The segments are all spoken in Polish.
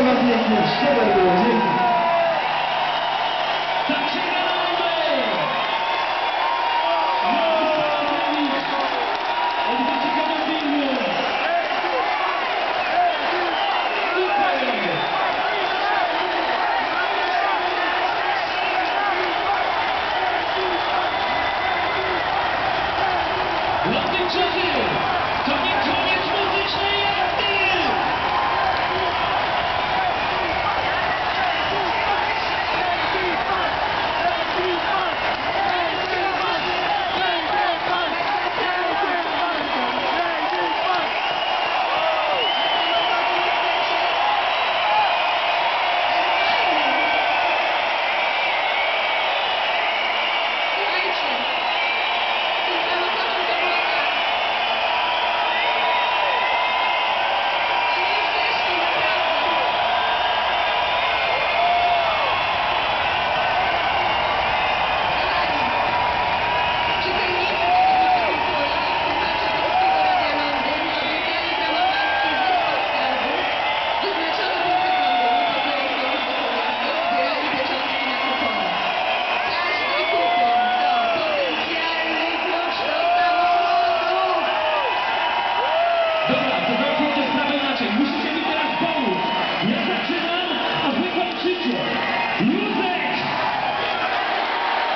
Chega, meu filhinho, chega, meu filhinho.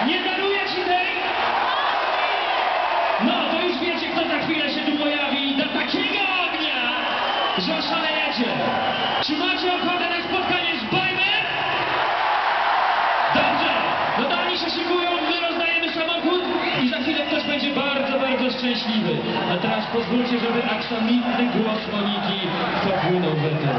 Nie daruję ci tej? No, to już wiecie, kto za chwilę się tu pojawi i da takiego ognia, że oszalejecie. Czy macie ochotę na spotkanie z Bajmem? Dobrze, no to oni się szykują, my rozdajemy samochód i za chwilę ktoś będzie bardzo, bardzo szczęśliwy. A teraz pozwólcie, żeby aksamitny głos Moniki popłynął w eter.